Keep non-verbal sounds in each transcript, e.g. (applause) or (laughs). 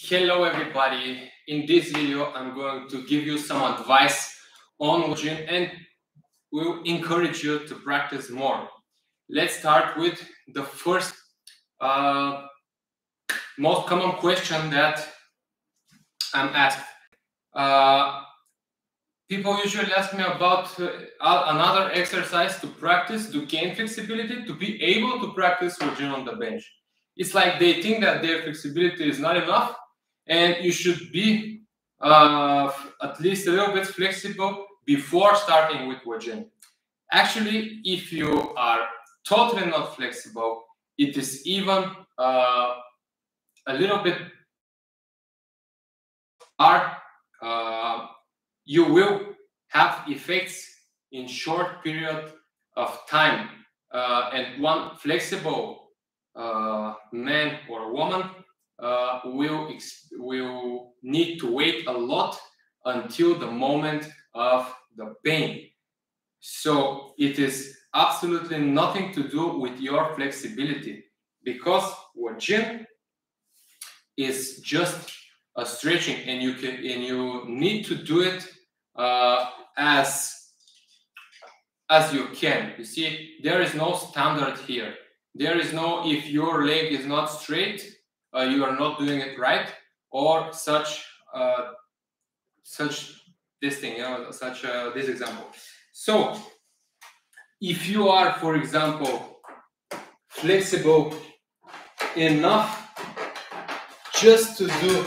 Hello everybody. In this video, I'm going to give you some advice on Lajin and will encourage you to practice more. Let's start with the first uh, most common question that I'm asked. Uh, people usually ask me about uh, another exercise to practice to gain flexibility, to be able to practice Lajin on the bench. It's like they think that their flexibility is not enough and you should be uh, at least a little bit flexible before starting with Lajin. Actually, if you are totally not flexible, it is even uh, a little bit hard. Uh, you will have effects in short period of time. Uh, and one flexible uh, man or woman uh, will will need to wait a lot until the moment of the pain. So it is absolutely nothing to do with your flexibility because what Lajin is just a stretching and you can and you need to do it uh, as as you can you see there is no standard here there is no if your leg is not straight uh, you are not doing it right or such uh, such this thing you know such uh, this example. So if you are for example flexible enough just to do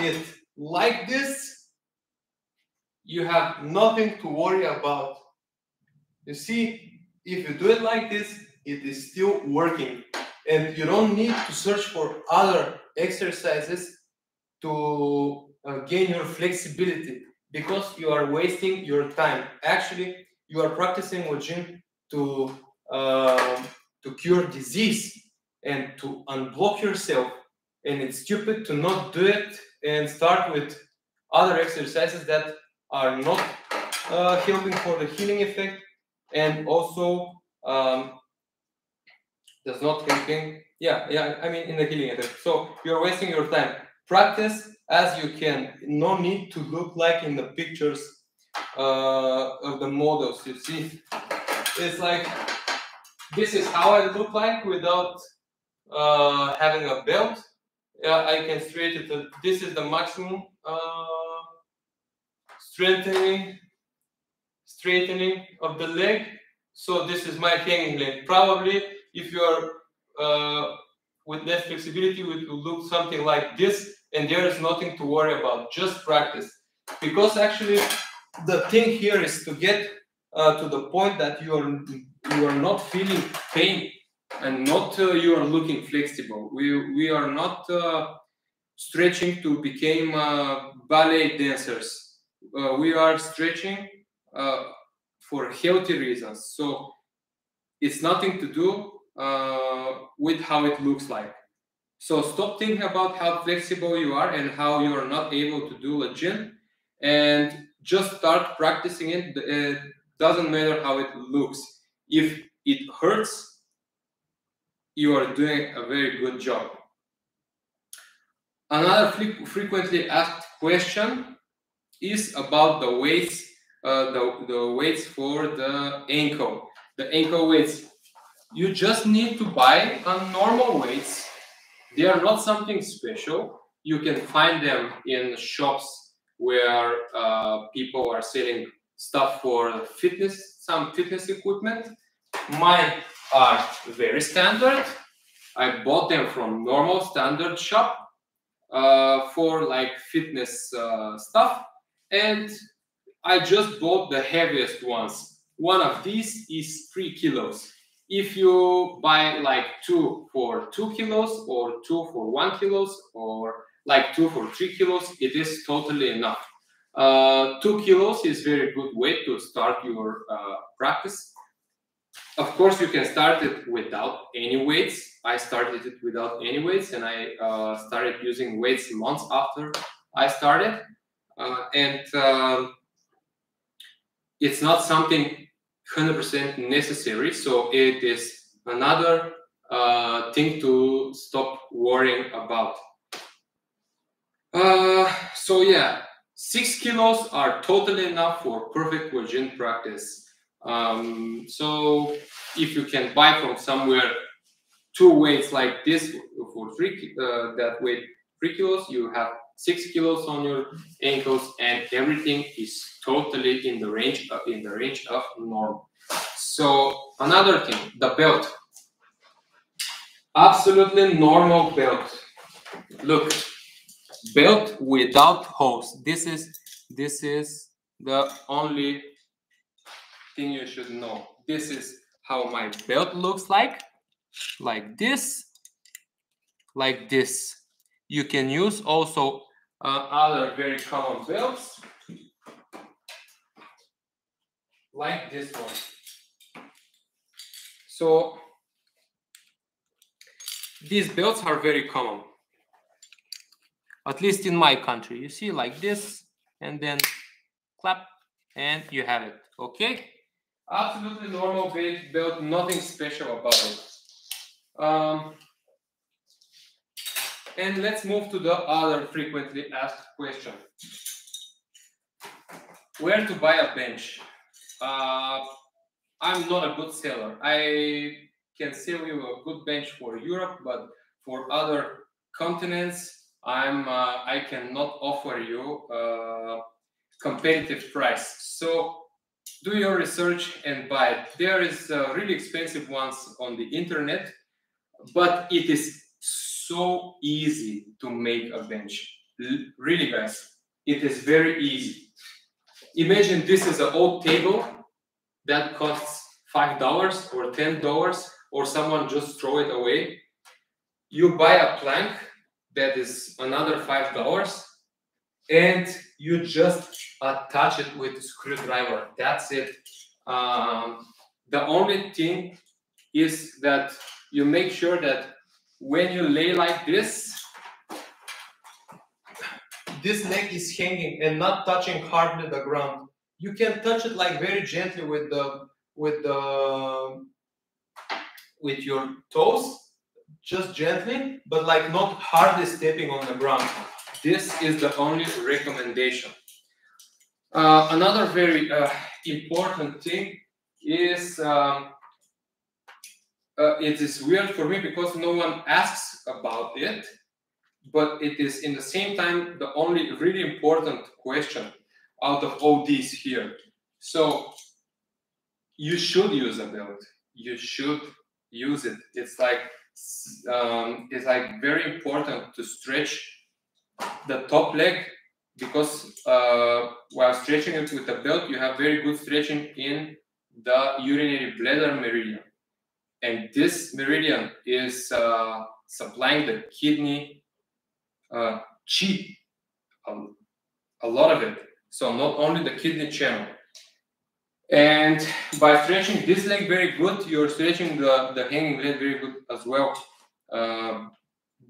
it like this you have nothing to worry about. You see if you do it like this it is still working and you don't need to search for other exercises to uh, gain your flexibility because you are wasting your time. Actually you are practicing Lajin to uh, to cure disease and to unblock yourself. And it's stupid to not do it and start with other exercises that are not uh, helping for the healing effect and also um, does not helping. Yeah, yeah. I mean, in the healing effect. So you're wasting your time. Practice as you can. No need to look like in the pictures uh, of the models. You see, it's like this is how I look like without uh, having a belt. Yeah, I can straighten it. This is the maximum uh, strengthening, straightening of the leg. So this is my hanging leg. Probably if you are uh, with less flexibility, it will look something like this, and there is nothing to worry about. Just practice, because actually the thing here is to get uh, to the point that you are you are not feeling pain and not uh, you are looking flexible. We we are not uh, stretching to become uh, ballet dancers. Uh, we are stretching for healthy reasons. So it's nothing to do uh, with how it looks like. So stop thinking about how flexible you are and how you are not able to do a Lajin and just start practicing it. It doesn't matter how it looks. If it hurts, you are doing a very good job. Another frequently asked question is about the weights, uh, the, the weights for the ankle. The ankle weights you just need to buy on normal weights. They are not something special. You can find them in shops where uh, people are selling stuff for fitness, some fitness equipment. Mine are very standard. I bought them from normal standard shop uh, for like fitness uh, stuff. And I just bought the heaviest ones. One of these is three kilos if you buy like two for two kilos or two for one kilos or like two for three kilos, it is totally enough. Uh, two kilos is very good way to start your uh, practice. Of course, you can start it without any weights. I started it without any weights, and I uh, started using weights months after I started. Uh, and um, it's not something 100% necessary. So it is another uh, thing to stop worrying about. Uh, so yeah, six kilos are totally enough for perfect Lajin practice. Um, so if you can buy from somewhere two weights like this for three uh, that weight three kilos, you have six kilos on your ankles, and everything is totally in the range of, in the range of normal. So another thing, the belt, absolutely normal belt. Look, belt without holes. This is this is the only thing you should know. This is how my belt looks like, like this, like this. You can use also uh, other very common belts, like this one. So these belts are very common, at least in my country. You see like this, and then clap, and you have it, okay? Absolutely normal belt, nothing special about it. Um, and let's move to the other frequently asked question. Where to buy a bench? Uh, I'm not a good seller. I can sell you a good bench for Europe, but for other continents, I'm uh, I cannot offer you a competitive price. So do your research and buy it. There is uh, really expensive ones on the internet, but it is so easy to make a bench. Really, guys, it is very easy. Imagine this is an old table that costs five dollars or ten dollars, or someone just throw it away. You buy a plank that is another five dollars, and you just attach it with screwdriver. That's it. Um, the only thing is that you make sure that when you lay like this, this leg is hanging and not touching hardly the ground. You can touch it like very gently with the with the with your toes, just gently, but like not hardly stepping on the ground. This is the only recommendation. Uh, another very uh, important thing is um, uh, it is weird for me because no one asks about it, but it is in the same time the only really important question out of all these here. So you should use a belt. You should use it. It's like um, it's like very important to stretch the top leg because uh, while stretching it with a belt, you have very good stretching in the urinary bladder meridian. And this meridian is uh, supplying the kidney uh, chi, um, a lot of it. So not only the kidney channel. And by stretching this leg very good, you're stretching the, the hanging leg very good as well. Uh,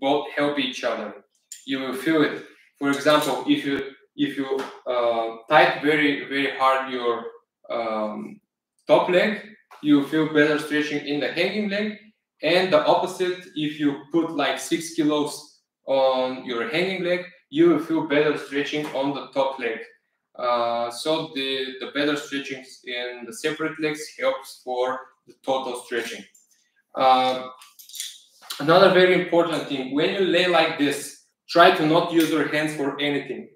both help each other. You will feel it. For example, if you if you uh, tight very very hard your um, top leg, you feel better stretching in the hanging leg. And the opposite, if you put like six kilos on your hanging leg, you will feel better stretching on the top leg. Uh, so the, the better stretching in the separate legs helps for the total stretching. Uh, another very important thing, when you lay like this, try to not use your hands for anything.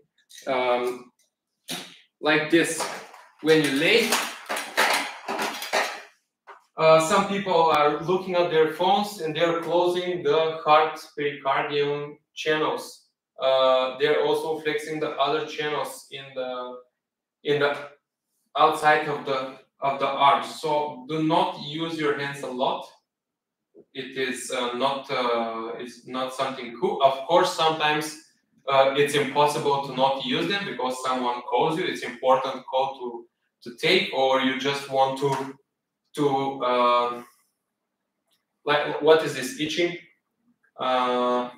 Um, like this, when you lay, uh, some people are looking at their phones and they're closing the heart pericardium channels. Uh, they're also flexing the other channels in the in the outside of the of the arms. So do not use your hands a lot. It is uh, not uh, it's not something cool. Of course, sometimes uh, it's impossible to not use them because someone calls you. It's important call to to take, or you just want to to um, like what is this itching? Uh,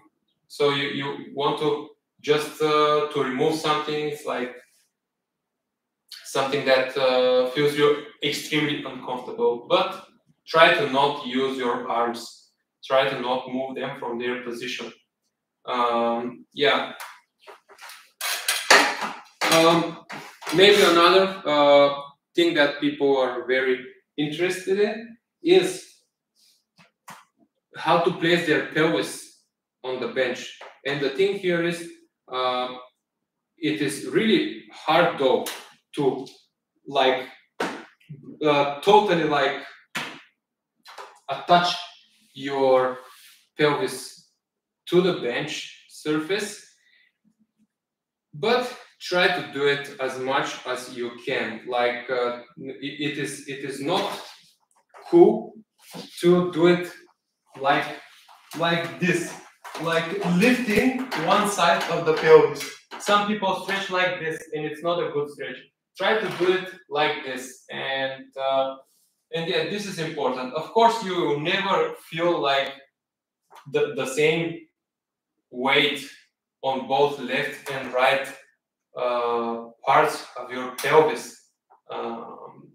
so you, you want to just uh, to remove something it's like something that uh, feels you extremely uncomfortable but try to not use your arms. Try to not move them from their position. Um, yeah. Um, maybe another uh, thing that people are very interested in is how to place their pelvis on the bench. And the thing here is, uh, it is really hard though to like uh, totally like attach your pelvis to the bench surface, but try to do it as much as you can. Like uh, it, it is, it is not cool to do it like like this, like lifting one side of the pelvis. Some people stretch like this, and it's not a good stretch. Try to do it like this, and uh, and yeah, this is important. Of course, you will never feel like the, the same weight on both left and right parts of your pelvis. Um,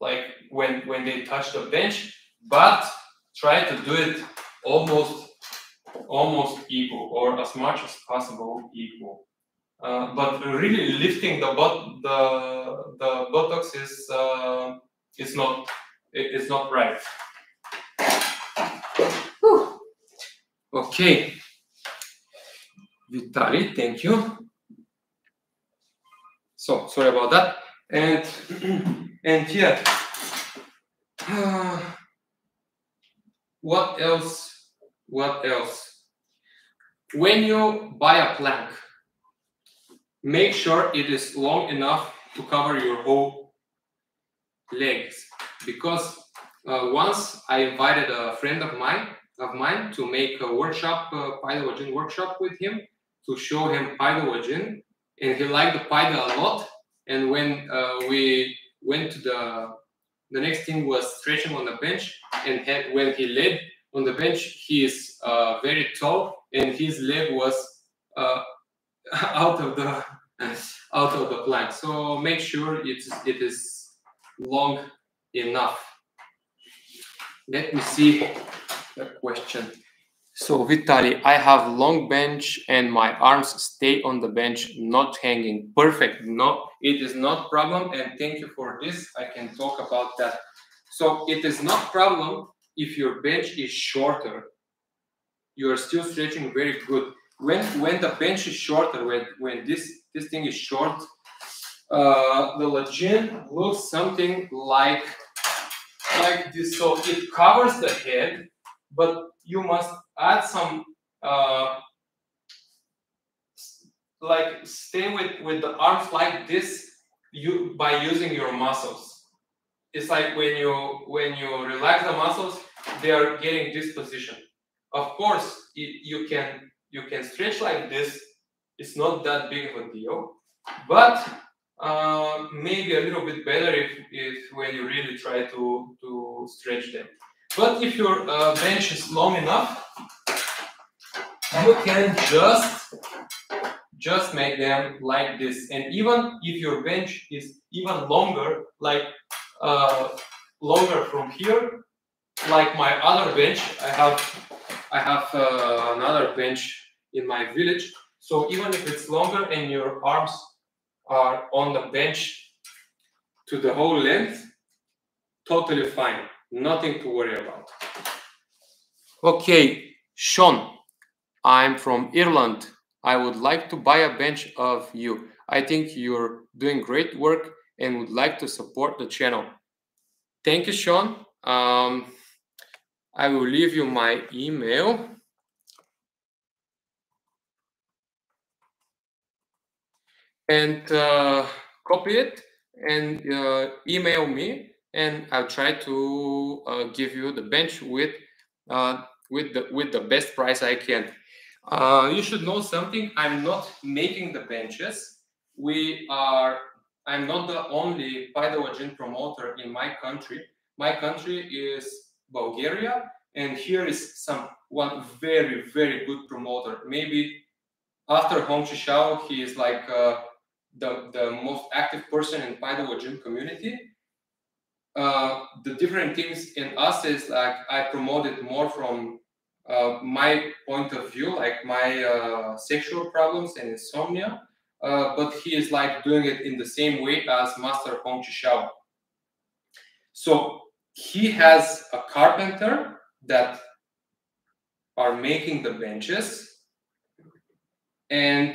like when when they touch the bench, but try to do it almost almost equal or as much as possible equal. Uh, but really lifting the butt the the buttocks is uh, not it's not right. Whew. Okay, Vitali, thank you. So sorry about that, and (clears throat) and yeah. Uh, (sighs) what else? What else? When you buy a plank, make sure it is long enough to cover your whole legs. Because uh, once I invited a friend of mine of mine to make a workshop, uh, workshop with him to show him Paidao and he liked the Paida a lot. And when uh, we went to the the next thing was stretching on the bench, and had, when he led on the bench, he is uh, very tall, and his leg was uh, (laughs) out of the (laughs) out of the plank. So make sure it's it is long enough. Let me see the question. So Vitali, I have long bench and my arms stay on the bench, not hanging. Perfect. No, it is not problem. And thank you for this. I can talk about that. So it is not problem if your bench is shorter. You are still stretching very good. When when the bench is shorter, when when this this thing is short, uh, the Lajin looks something like like this. So it covers the head, but you must add some uh, like stay with with the arms like this you by using your muscles. It's like when you when you relax the muscles they are getting this position. Of course it, you can you can stretch like this. It's not that big of a deal. But uh, maybe a little bit better if, if when you really try to to stretch them but if your uh, bench is long enough you can just just make them like this. And even if your bench is even longer like uh, longer from here like my other bench i have i have uh, another bench in my village. So even if it's longer and your arms are on the bench to the whole length totally fine nothing to worry about okay sean I'm from Ireland. I would like to buy a bench of you. I think you're doing great work and would like to support the channel. Thank you, Sean. Um, I will leave you my email. And uh, copy it and uh, email me, and I'll try to uh, give you the bench with uh, with the with the best price I can. Uh, you should know something. I'm not making the benches. We are. I'm not the only Paidao promoter in my country. My country is Bulgaria, and here is some one very very good promoter. Maybe after Hong Chi Xiao, he is like uh, the the most active person in Paidao community. Uh, the different things in us is like I promoted more from uh, my point of view, like my uh, sexual problems and insomnia, uh, but he is like doing it in the same way as Master Hong Chi Xiao he has a carpenter that are making the benches and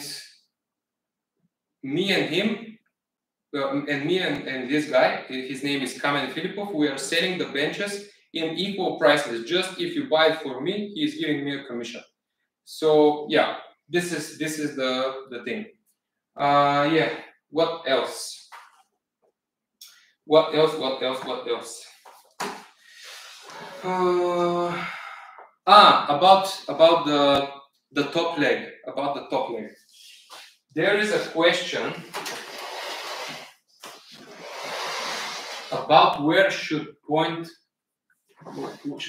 me and him and me and, and this guy his name is Kamen Filipov. We are selling the benches in equal prices. Just if you buy it for me he's giving me a commission. So yeah this is this is the the thing. Uh yeah what else? What else what else what else? Uh, ah about about the the top leg about the top leg. There is a question about where should point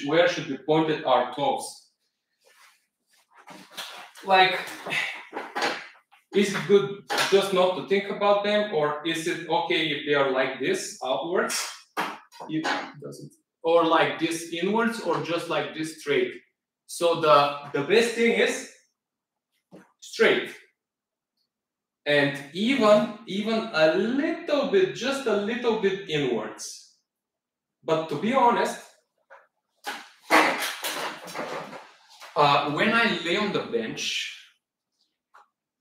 where should be pointed our toes. Like is it good just not to think about them or is it okay if they are like this outwards? It doesn't. Or like this inwards or just like this straight? So the the best thing is straight and even even a little bit just a little bit inwards but to be honest uh, when i lay on the bench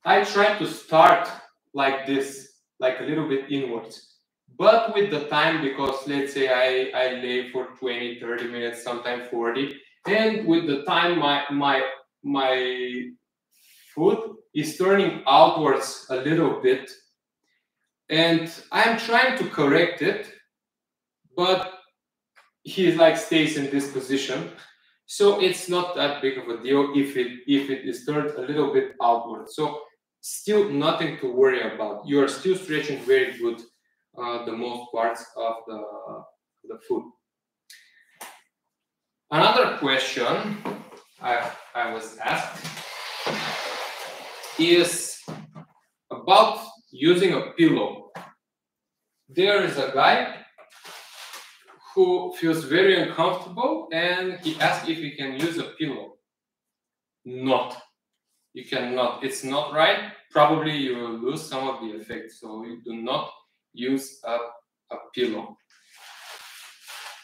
I try to start like this, like a little bit inwards. But with the time, because let's say I, I lay for 20, 30 minutes, sometimes 40, and with the time my my my foot is turning outwards a little bit. And I'm trying to correct it, but he like stays in this position. So it's not that big of a deal if it if it is turned a little bit outward. So still nothing to worry about. You are still stretching very good uh, the most parts of the, the foot. Another question I, I was asked is about using a pillow. There is a guy who feels very uncomfortable and he asked if he can use a pillow. Not you cannot, it's not right. Probably you will lose some of the effect. So you do not use a, a pillow.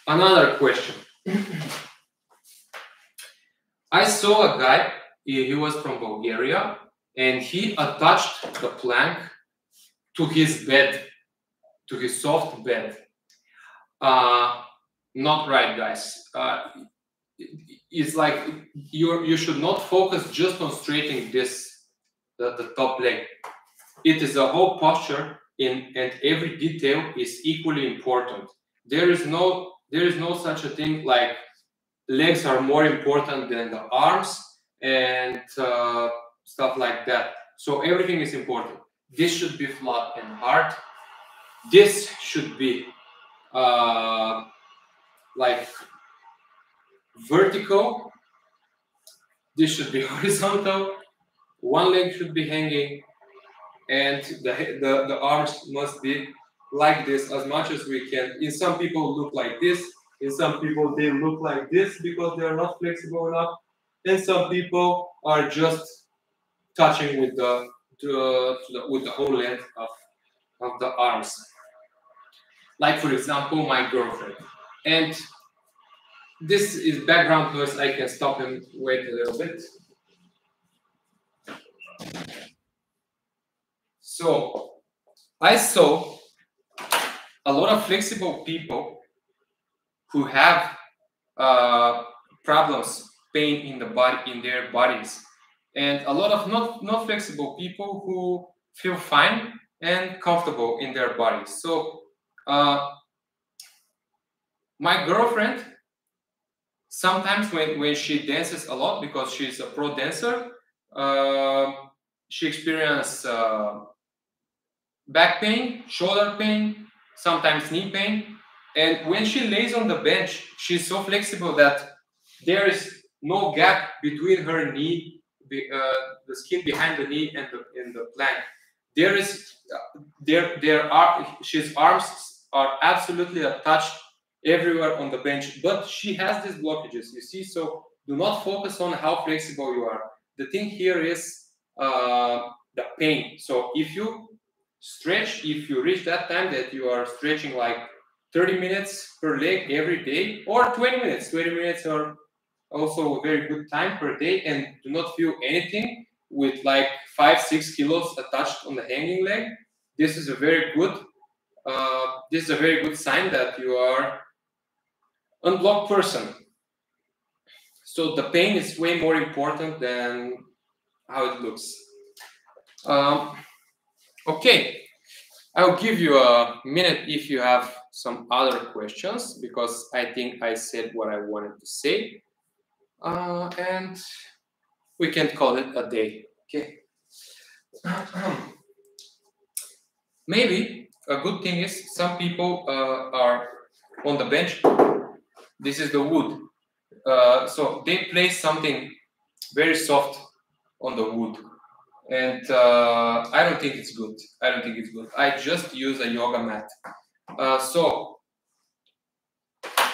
Another question. (clears throat) I saw a guy, he was from Bulgaria, and he attached the plank to his bed, to his soft bed. Uh, not right, guys. Uh, it's like you you should not focus just on straightening this the, the top leg. It is a whole posture in and every detail is equally important. There is no there is no such a thing like legs are more important than the arms and uh, stuff like that. So everything is important. This should be flat and hard. This should be uh, like vertical. This should be (laughs) horizontal. One leg should be hanging, and the, the, the arms must be like this as much as we can. In some people look like this. In some people they look like this because they are not flexible enough. And some people are just touching with the, the, the with the whole length of, of the arms. Like for example, my girlfriend. And this is background noise. I can stop and wait a little bit. So I saw a lot of flexible people who have uh, problems, pain in the body, in their bodies, and a lot of not not flexible people who feel fine and comfortable in their bodies. So uh, my girlfriend sometimes when, when she dances a lot because she's a pro dancer uh, she experiences uh, back pain shoulder pain sometimes knee pain and when she lays on the bench she's so flexible that there is no gap between her knee the, uh, the skin behind the knee and the in the plank there is there there are she's arms are absolutely attached everywhere on the bench, but she has these blockages, you see. So do not focus on how flexible you are. The thing here is uh, the pain. So if you stretch, if you reach that time that you are stretching like 30 minutes per leg every day or 20 minutes, 20 minutes are also a very good time per day and do not feel anything with like five, six kilos attached on the hanging leg, this is a very good, uh, this is a very good sign that you are unblocked person. So the pain is way more important than how it looks. Um, okay, I'll give you a minute if you have some other questions because I think I said what I wanted to say. Uh, and we can call it a day. Okay. (clears throat) Maybe a good thing is some people uh, are on the bench. This is the wood. Uh, so they place something very soft on the wood. And uh, I don't think it's good. I don't think it's good. I just use a yoga mat. Uh, so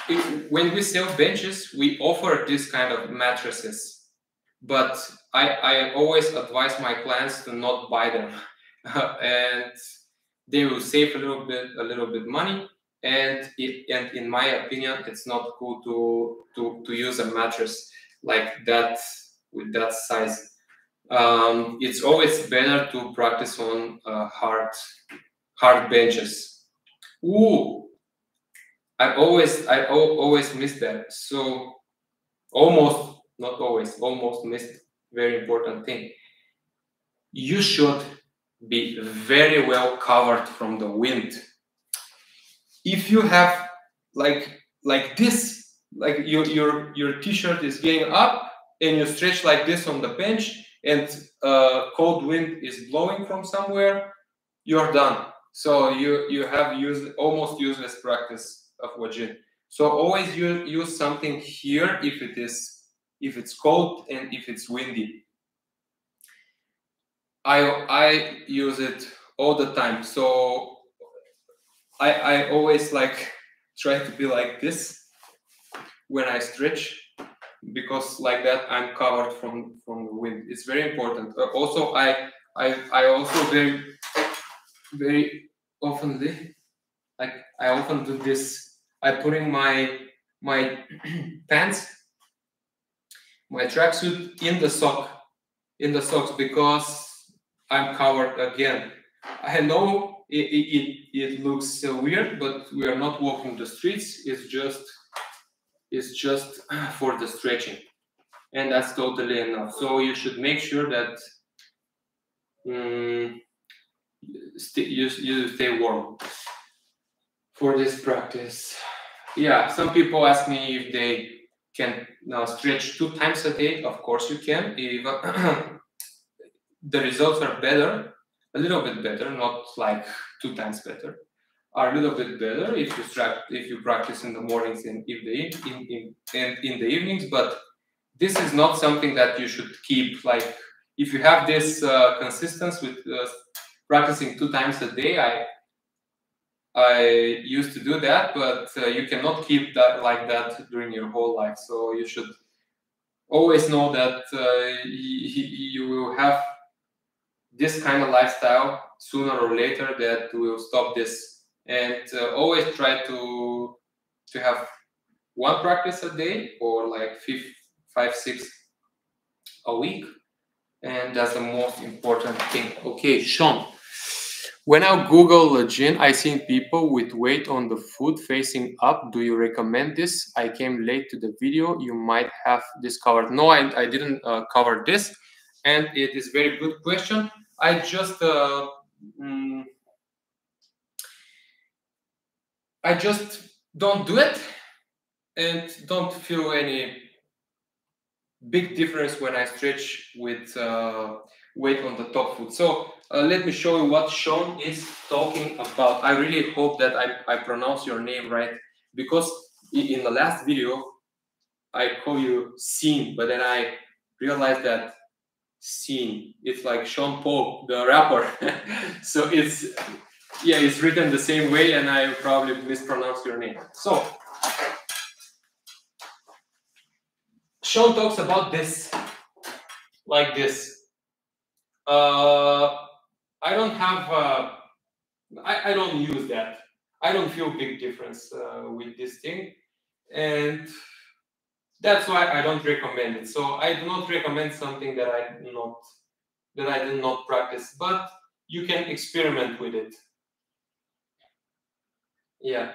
if, when we sell benches, we offer this kind of mattresses. But I, I always advise my clients to not buy them. (laughs) and they will save a little bit a little bit money and it, and in my opinion it's not cool to to to use a mattress like that with that size um, it's always better to practice on uh, hard hard benches Ooh, i always i always miss that so almost not always almost missed very important thing. You should be very well covered from the wind. If you have like like this like your your your t-shirt is getting up and you stretch like this on the bench and uh, cold wind is blowing from somewhere you're done. So you you have used almost useless practice of Lajin so always use, use something here if it is if it's cold and if it's windy I I use it all the time. So I I always like try to be like this when I stretch because like that I'm covered from from the wind. It's very important. Uh, also I I I also very very oftenly like I often do this. I put in my my (clears throat) pants, my tracksuit in the sock, in the socks because I'm covered again. I know it, it, it looks weird, but we are not walking the streets. It's just it's just (clears throat) for the stretching, and that's totally enough. So you should make sure that um, you, you stay warm for this practice. Yeah, some people ask me if they can now stretch two times a day. Of course you can. If (clears throat) the results are better, a little bit better, not like two times better, are a little bit better if you start, if you practice in the mornings and in the in, in, in the evenings. But this is not something that you should keep. Like if you have this uh, consistency with uh, practicing two times a day, I I used to do that, but uh, you cannot keep that like that during your whole life. So you should always know that uh, you will have this kind of lifestyle sooner or later that will stop this. And uh, always try to to have one practice a day or like five, five six a week. And that's the most important thing. Okay sean when i google Lajin, i seen people with weight on the foot facing up. Do you recommend this? I came late to the video. You might have discovered no i, I didn't uh, cover this. And it is very good question. I just uh, mm, I just don't do it and don't feel any big difference when I stretch with uh, weight on the top foot. So uh, let me show you what Sean is talking about. I really hope that I, I pronounce your name right because in the last video I call you Scene, but then I realized that scene. It's like Sean Paul, the rapper. (laughs) so it's yeah, it's written the same way, and I probably mispronounced your name. So Sean talks about this like this. Uh, I don't have, uh, I, I don't use that. I don't feel big difference uh, with this thing. And that's why I don't recommend it. So I do not recommend something that I do not, that I did not practice, but you can experiment with it. Yeah.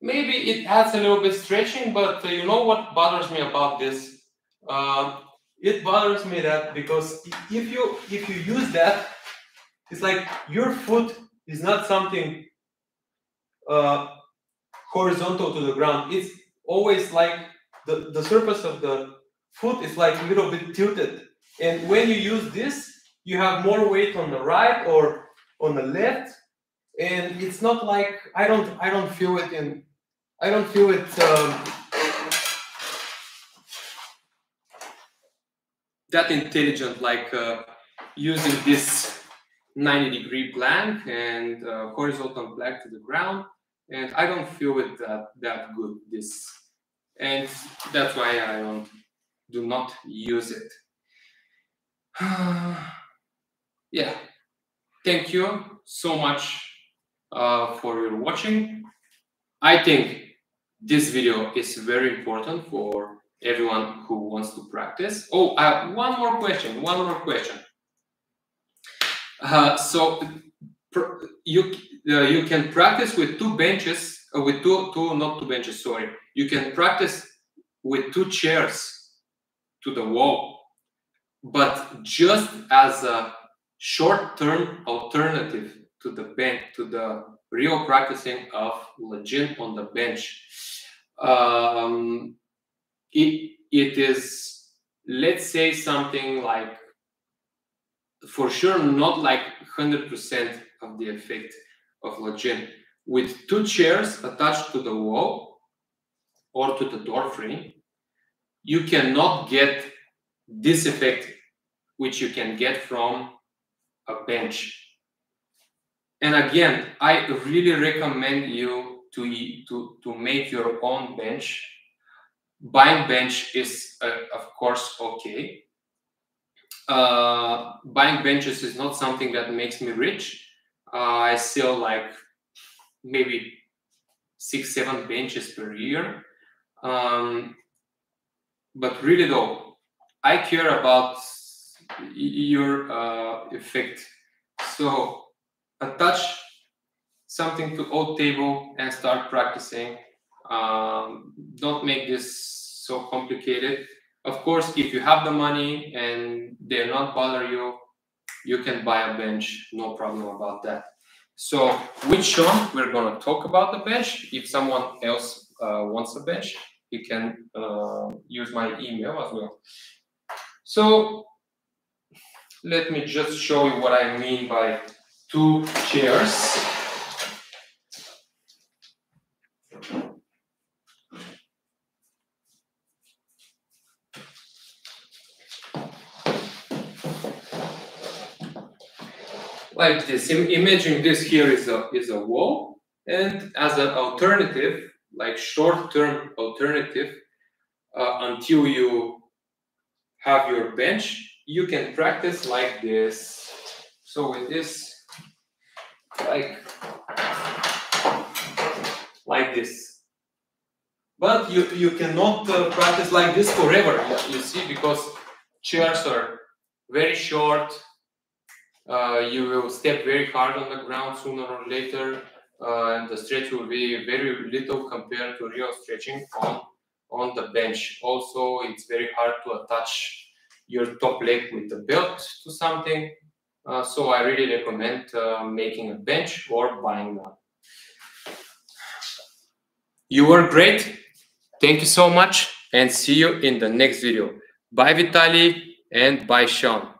Maybe it adds a little bit stretching, but uh, you know what bothers me about this? Uh, it bothers me that because if you if you use that, it's like your foot is not something uh, horizontal to the ground. It's always like the, the surface of the foot is like a little bit tilted. And when you use this, you have more weight on the right or on the left. And it's not like I don't I don't feel it in I don't feel it um, that intelligent like uh, using this 90 degree plank and uh, horizontal plank to the ground and I don't feel it that that good this and that's why I don't do not use it (sighs) yeah thank you so much uh, for your watching I think this video is very important for everyone who wants to practice. Oh, uh, one more question. One more question. Uh, so you uh, you can practice with two benches, uh, with two two not two benches. Sorry, you can practice with two chairs to the wall, but just as a short-term alternative to the bench, to the real practicing of Lajin on the bench. Um, it, it is, let's say something like, for sure, not like 100% of the effect of Lajin. With two chairs attached to the wall or to the door frame, you cannot get this effect which you can get from a bench. And again, I really recommend you to, to, to make your own bench buying bench is uh, of course okay uh, buying benches is not something that makes me rich. Uh, i sell like maybe six seven benches per year. Um, but really though i care about your uh, effect. So attach something to old table and start practicing. Um, don't make this so complicated. Of course, if you have the money and they're not bother you, you can buy a bench, no problem about that. So with Sean, we're gonna talk about the bench. If someone else uh, wants a bench, you can uh, use my email as well. So let me just show you what I mean by two chairs. Like this. Imagine this here is a is a wall, and as an alternative, like short-term alternative, uh, until you have your bench, you can practice like this. So with this, like like this. But you you cannot uh, practice like this forever. You see, because chairs are very short uh, you will step very hard on the ground sooner or later, uh, and the stretch will be very little compared to real stretching on on the bench. Also, it's very hard to attach your top leg with the belt to something. Uh, so I really recommend uh, making a bench or buying one. You were great. Thank you so much and see you in the next video. Bye Vitali and bye Sean.